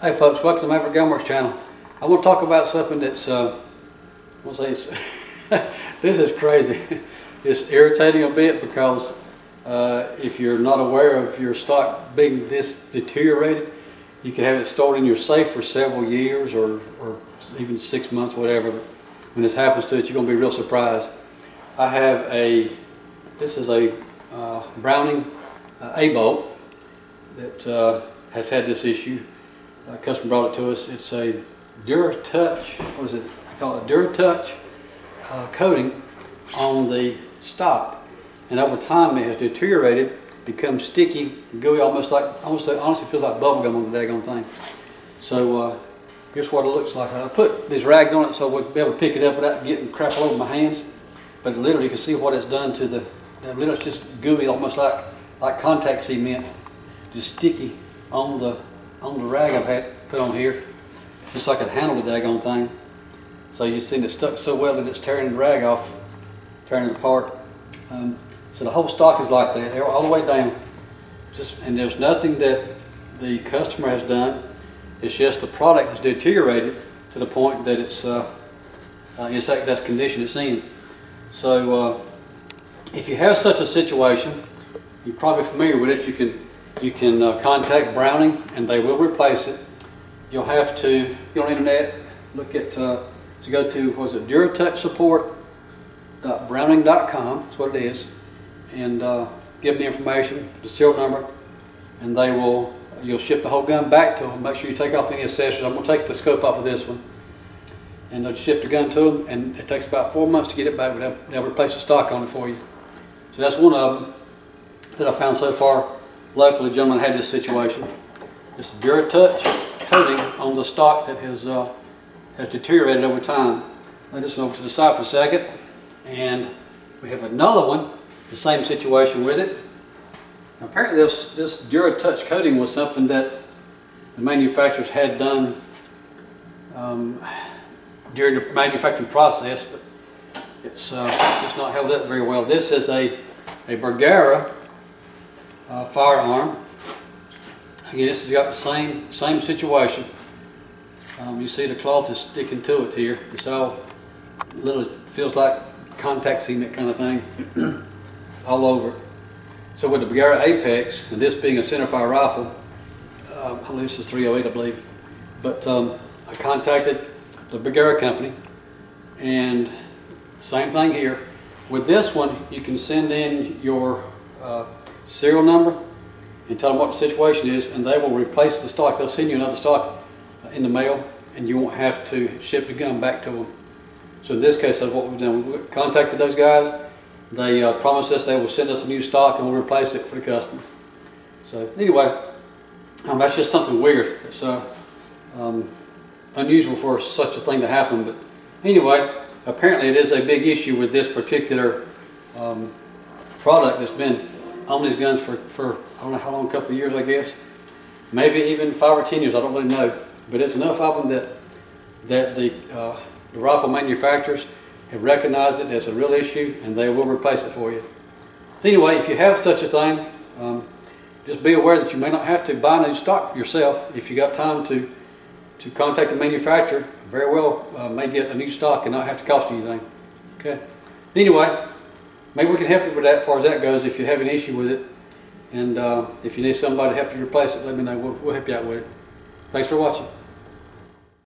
Hey folks, welcome to Maverick Gunworks channel. I want to talk about something that's, uh, I want to say this is crazy. It's irritating a bit because uh, if you're not aware of your stock being this deteriorated, you can have it stored in your safe for several years or, or even six months, whatever. When this happens to it, you're going to be real surprised. I have a, this is a uh, Browning uh, A-bolt that uh, has had this issue. Customer brought it to us. It's a DuraTouch, what is it? I call it DuraTouch uh, coating on the stock. And over time it has deteriorated, become sticky, gooey, almost like, almost honestly feels like bubble gum on the daggone thing. So uh, here's what it looks like. I put these rags on it so we'll be able to pick it up without getting crap all over my hands. But literally you can see what it's done to the, literally it's just gooey, almost like, like contact cement, just sticky on the, on the rag I've had put on here. Just like I handle the daggone thing. So you see it stuck so well that it's tearing the rag off, tearing it apart. Um, so the whole stock is like that, all the way down. Just and there's nothing that the customer has done. It's just the product has deteriorated to the point that it's uh, uh, it's that that's condition it's in. So uh, if you have such a situation, you're probably familiar with it. You can you can uh, contact Browning and they will replace it. You'll have to get on the internet, look at uh, to go to was it DuraTouchSupport.browning.com. That's what it is and uh, give them the information, the serial number, and they will, you'll ship the whole gun back to them. Make sure you take off any accessories. I'm going to take the scope off of this one. And they'll ship the gun to them, and it takes about four months to get it back, but they'll, they'll replace the stock on it for you. So that's one of them that I found so far locally. A gentleman had this situation. It's a DuraTouch coating on the stock that has, uh, has deteriorated over time. Lay this one over to the side for a second. And we have another one the same situation with it. Now, apparently this, this DuraTouch coating was something that the manufacturers had done um, during the manufacturing process, but it's uh, just not held up very well. This is a, a Bergara uh, firearm. Again, this has got the same, same situation. Um, you see the cloth is sticking to it here. It's all little, feels like contact cement kind of thing. all over. So with the Bergara Apex, and this being a centerfire rifle, uh, I believe this is 308, I believe, but um, I contacted the Bergara company, and same thing here. With this one, you can send in your uh, serial number and tell them what the situation is, and they will replace the stock. They'll send you another stock in the mail, and you won't have to ship the gun back to them. So in this case, that's what we've done. We contacted those guys, they uh, promised us they will send us a new stock and we'll replace it for the customer. So anyway, um, that's just something weird. It's uh, um, unusual for such a thing to happen. But anyway, apparently it is a big issue with this particular um, product that's been on these guns for, for I don't know how long, a couple of years I guess. Maybe even five or ten years, I don't really know. But it's enough of them that, that the, uh, the rifle manufacturers have recognized it as a real issue and they will replace it for you. So anyway, if you have such a thing, um, just be aware that you may not have to buy new stock yourself. If you got time to, to contact the manufacturer, very well uh, may get a new stock and not have to cost you anything. Okay. Anyway, maybe we can help you with that as far as that goes if you have an issue with it. And uh, if you need somebody to help you replace it, let me know. We'll, we'll help you out with it. Thanks for watching.